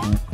Bye.